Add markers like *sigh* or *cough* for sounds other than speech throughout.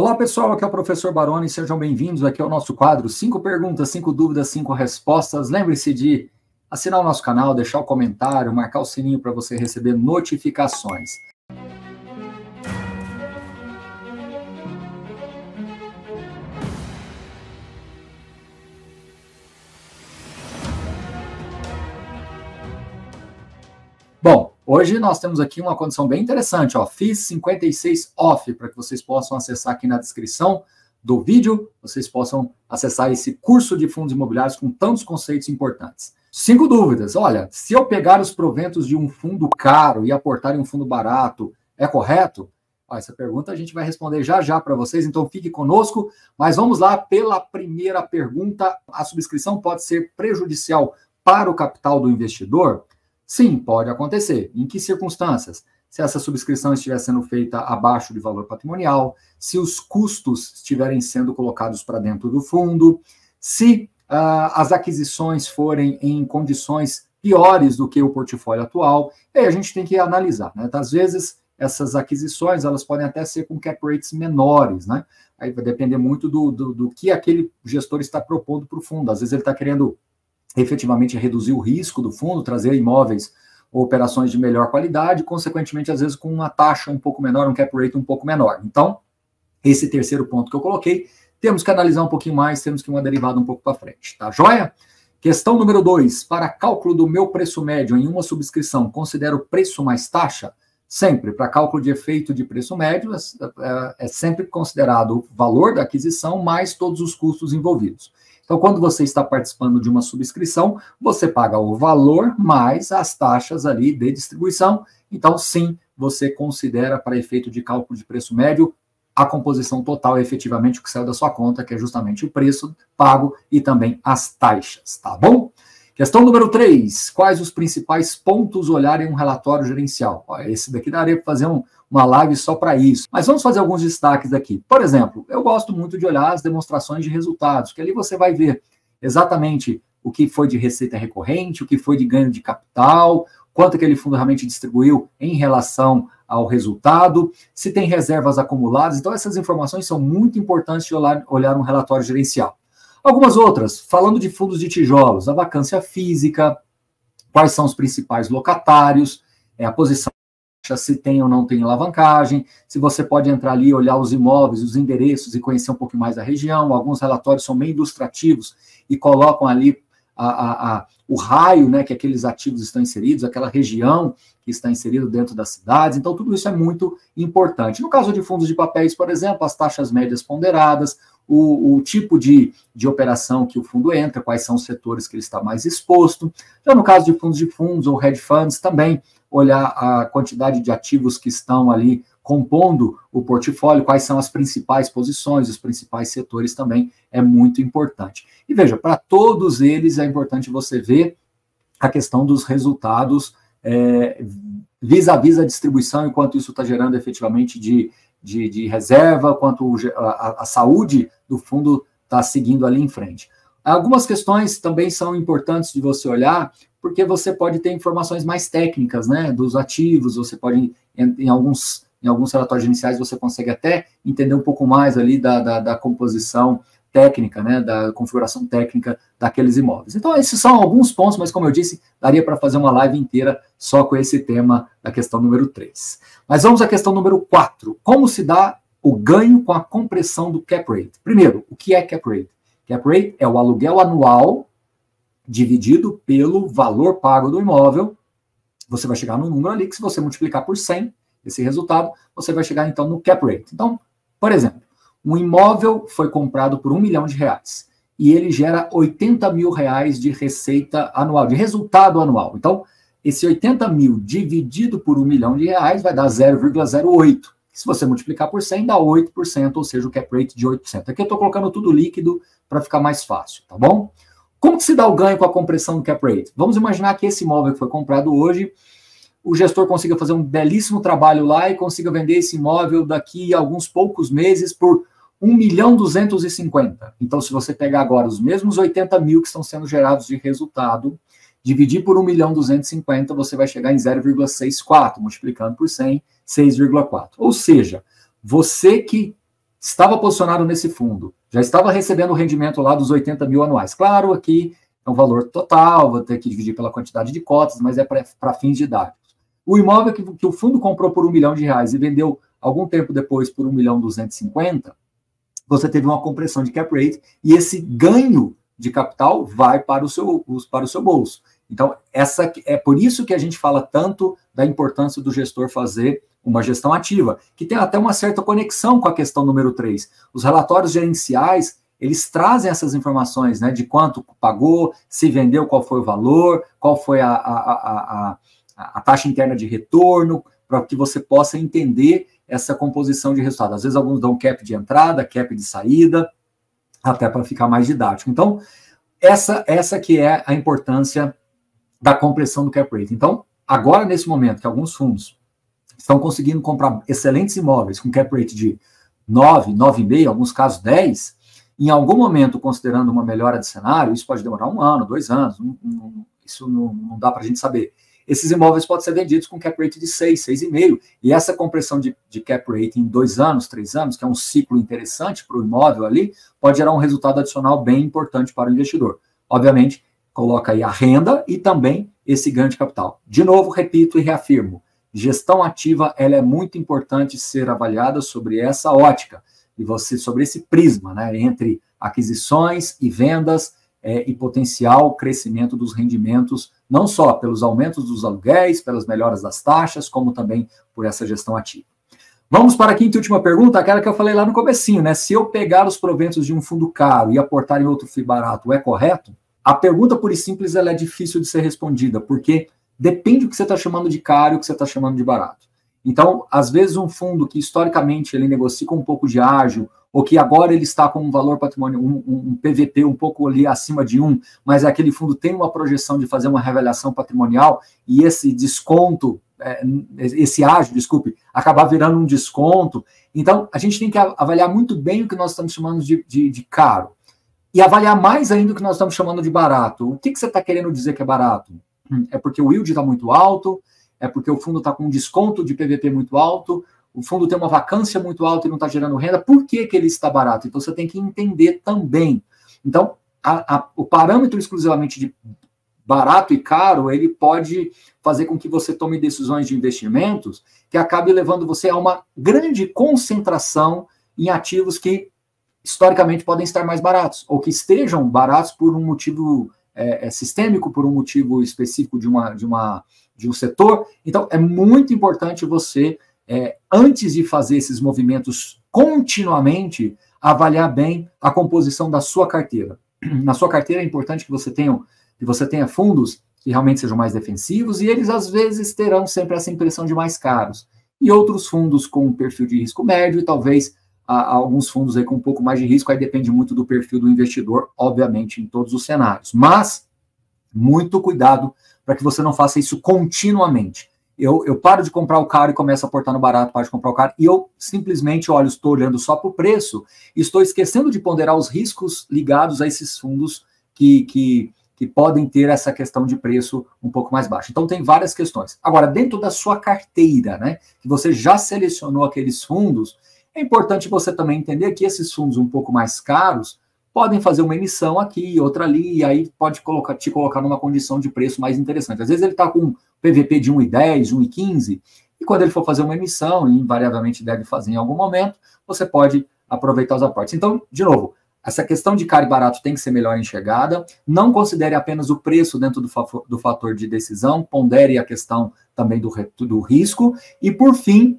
Olá, pessoal. Aqui é o professor Baroni. Sejam bem-vindos aqui ao nosso quadro Cinco perguntas, cinco dúvidas, cinco respostas. Lembre-se de assinar o nosso canal, deixar o comentário, marcar o sininho para você receber notificações. Hoje nós temos aqui uma condição bem interessante, ó. Fiz 56 off para que vocês possam acessar aqui na descrição do vídeo, vocês possam acessar esse curso de fundos imobiliários com tantos conceitos importantes. Cinco dúvidas. Olha, se eu pegar os proventos de um fundo caro e aportar em um fundo barato, é correto? Ó, essa pergunta a gente vai responder já já para vocês, então fique conosco. Mas vamos lá pela primeira pergunta. A subscrição pode ser prejudicial para o capital do investidor? Sim, pode acontecer. Em que circunstâncias? Se essa subscrição estiver sendo feita abaixo de valor patrimonial, se os custos estiverem sendo colocados para dentro do fundo, se uh, as aquisições forem em condições piores do que o portfólio atual, aí a gente tem que analisar. Né? Às vezes, essas aquisições elas podem até ser com cap rates menores, né? Aí vai depender muito do, do, do que aquele gestor está propondo para o fundo. Às vezes ele está querendo efetivamente reduzir o risco do fundo, trazer imóveis ou operações de melhor qualidade, consequentemente, às vezes, com uma taxa um pouco menor, um cap rate um pouco menor. Então, esse terceiro ponto que eu coloquei, temos que analisar um pouquinho mais, temos que uma derivada um pouco para frente, tá joia? Questão número dois, para cálculo do meu preço médio em uma subscrição, considero preço mais taxa? Sempre, para cálculo de efeito de preço médio, é, é, é sempre considerado o valor da aquisição mais todos os custos envolvidos. Então, quando você está participando de uma subscrição, você paga o valor mais as taxas ali de distribuição. Então, sim, você considera para efeito de cálculo de preço médio a composição total efetivamente o que saiu da sua conta, que é justamente o preço pago e também as taxas, tá bom? Questão número 3. Quais os principais pontos olhar em um relatório gerencial? Esse daqui daria para fazer um, uma live só para isso. Mas vamos fazer alguns destaques aqui. Por exemplo, eu gosto muito de olhar as demonstrações de resultados, que ali você vai ver exatamente o que foi de receita recorrente, o que foi de ganho de capital, quanto aquele fundo realmente distribuiu em relação ao resultado, se tem reservas acumuladas. Então, essas informações são muito importantes de olhar, olhar um relatório gerencial. Algumas outras, falando de fundos de tijolos, a vacância física, quais são os principais locatários, é, a posição se tem ou não tem alavancagem, se você pode entrar ali, olhar os imóveis, os endereços e conhecer um pouco mais a região. Alguns relatórios são bem ilustrativos e colocam ali a, a, a, o raio né, que aqueles ativos estão inseridos, aquela região que está inserido dentro das cidades. Então, tudo isso é muito importante. No caso de fundos de papéis, por exemplo, as taxas médias ponderadas, o, o, tipo de, de operação que o fundo entra, quais são os setores que ele está mais exposto. Já no caso de fundos de fundos ou hedge funds, também olhar a quantidade de ativos que estão ali compondo o portfólio, quais são as principais posições, os principais setores também é muito importante. E veja, para todos eles é importante você ver a questão dos resultados é, vis-à-vis a distribuição, enquanto isso está gerando efetivamente de, de, de reserva, quanto a, a saúde do fundo está seguindo ali em frente. Algumas questões também são importantes de você olhar, porque você pode ter informações mais técnicas, né, dos ativos, você pode, em, em alguns, em alguns relatórios iniciais, você consegue até entender um pouco mais ali da, da, da composição técnica, né, da configuração técnica daqueles imóveis. Então, esses são alguns pontos, mas como eu disse, daria para fazer uma live inteira só com esse tema da questão número 3. Mas vamos à questão número 4. Como se dá o ganho com a compressão do cap rate? Primeiro, o que é cap rate? Cap rate é o aluguel anual dividido pelo valor pago do imóvel. Você vai chegar no número ali que, se você multiplicar por 100, esse resultado, você vai chegar então no cap rate. Então, por exemplo, um imóvel foi comprado por um milhão de reais e ele gera 80 mil reais de receita anual, de resultado anual. Então, esse 80 mil dividido por um milhão de reais vai dar 0,08. Se você multiplicar por 100, dá 8%, ou seja, o cap rate de 8%. Aqui eu estou colocando tudo líquido para ficar mais fácil, tá bom? Como que se dá o ganho com a compressão do cap rate? Vamos imaginar que esse imóvel que foi comprado hoje, o gestor consiga fazer um belíssimo trabalho lá e consiga vender esse imóvel daqui a alguns poucos meses por 1 milhão 250. Então, se você pegar agora os mesmos 80 mil que estão sendo gerados de resultado, dividir por 1 milhão 250, você vai chegar em 0,64, multiplicando por 100, 6,4. Ou seja, você que estava posicionado nesse fundo, já estava recebendo o rendimento lá dos 80 mil anuais. Claro, aqui é um valor total, vou ter que dividir pela quantidade de cotas, mas é para fins didáticos. O imóvel que, que, o fundo comprou por um milhão de reais e vendeu algum tempo depois por um milhão duzentos cinquenta, você teve uma compressão de cap rate e esse ganho de capital vai para o seu, para o seu bolso. Então, essa é por isso que a gente fala tanto da importância do gestor fazer uma gestão ativa, que tem até uma certa conexão com a questão número 3. Os relatórios gerenciais, eles trazem essas informações, né, de quanto pagou, se vendeu, qual foi o valor, qual foi a, a, a, a, a taxa interna de retorno, para que você possa entender essa composição de resultado. Às vezes alguns dão cap de entrada, cap de saída, até para ficar mais didático. Então, essa essa que é a importância da compressão do cap rate. Então, agora nesse momento que alguns fundos estão conseguindo comprar excelentes imóveis com cap rate de 9, 9,5, alguns casos 10, em algum momento, considerando uma melhora de cenário, isso pode demorar um ano, dois anos, um, um, isso não, não dá para a gente saber. Esses imóveis podem ser vendidos com cap rate de 6, 6,5, e essa compressão de, de cap rate em dois anos, três anos, que é um ciclo interessante para o imóvel ali, pode gerar um resultado adicional bem importante para o investidor. Obviamente, coloca aí a renda e também esse ganho de capital. De novo, repito e reafirmo, Gestão ativa ela é muito importante ser avaliada sobre essa ótica e você sobre esse prisma, né, entre aquisições e vendas é, e potencial crescimento dos rendimentos, não só pelos aumentos dos aluguéis, pelas melhoras das taxas, como também por essa gestão ativa. Vamos para a quinta e última pergunta, aquela que eu falei lá no comecinho, né? Se eu pegar os proventos de um fundo caro e aportar em outro barato, é correto? A pergunta, por simples, ela é difícil de ser respondida, porque Depende do que você está chamando de caro e o que você está chamando de barato. Então, às vezes, um fundo que historicamente ele negocia com um pouco de ágil, ou que agora ele está com um valor patrimonial, um, um, PVP um pouco ali acima de um, mas aquele fundo tem uma projeção de fazer uma revelação patrimonial e esse desconto, é, esse ágil, desculpe, acabar virando um desconto. Então, a gente tem que avaliar muito bem o que nós estamos chamando de, de, de caro. E avaliar mais ainda o que nós estamos chamando de barato. O que, que você está querendo dizer que é barato? é porque o yield está muito alto, é porque o fundo está com um desconto de PVP muito alto, o fundo tem uma vacância muito alta e não está gerando renda, por que, que ele está barato? Então você tem que entender também. Então, a, a, o parâmetro exclusivamente de barato e caro, ele pode fazer com que você tome decisões de investimentos que acabe levando você a uma grande concentração em ativos que historicamente podem estar mais baratos, ou que estejam baratos por um motivo é, é sistêmico por um motivo específico de, uma, de, uma, de um setor. Então, é muito importante você, é, antes de fazer esses movimentos continuamente, avaliar bem a composição da sua carteira. *clears throat* Na sua carteira é importante que você tenha, que você tenha fundos que realmente sejam mais defensivos e eles às vezes terão sempre essa impressão de mais caros. E outros fundos com um perfil de risco médio e talvez a, alguns fundos aí com um pouco mais de risco, aí depende muito do perfil do investidor, obviamente, em todos os cenários. Mas, muito cuidado para que você não faça isso continuamente. Eu, eu paro de comprar o caro e começo a aportar no barato, paro de comprar o caro, e eu simplesmente olho, estou olhando só para o preço, estou esquecendo de ponderar os riscos ligados a esses fundos que, que, que podem ter essa questão de preço um pouco mais baixo. Então, tem várias questões. Agora, dentro da sua carteira, né, que você já selecionou aqueles fundos, é importante você também entender que esses fundos um pouco mais caros podem fazer uma emissão aqui, outra ali, e aí pode colocar, te colocar numa condição de preço mais interessante. Às vezes ele está com PVP de 1,10, 1,15, e quando ele for fazer uma emissão, e invariavelmente deve fazer em algum momento, você pode aproveitar os aportes. Então, de novo, essa questão de caro e barato tem que ser melhor enxergada. Não considere apenas o preço dentro do, do fator de decisão, pondere a questão também do, do risco. E, por fim,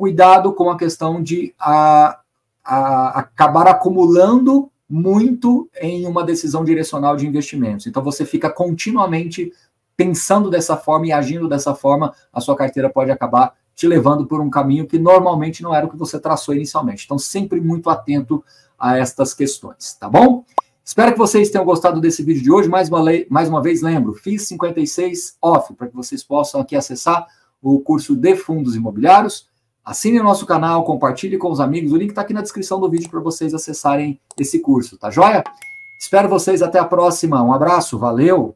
cuidado com a questão de a, a, acabar acumulando muito em uma decisão direcional de investimentos. Então, você fica continuamente pensando dessa forma e agindo dessa forma, a sua carteira pode acabar te levando por um caminho que normalmente não era o que você traçou inicialmente. Então, sempre muito atento a estas questões, tá bom? Espero que vocês tenham gostado desse vídeo de hoje. Mais uma, mais uma vez, lembro, fiz 56 off, para que vocês possam aqui acessar o curso de fundos imobiliários. Assine o nosso canal, compartilhe com os amigos. O link está aqui na descrição do vídeo para vocês acessarem esse curso, tá joia? Espero vocês até a próxima. Um abraço, valeu!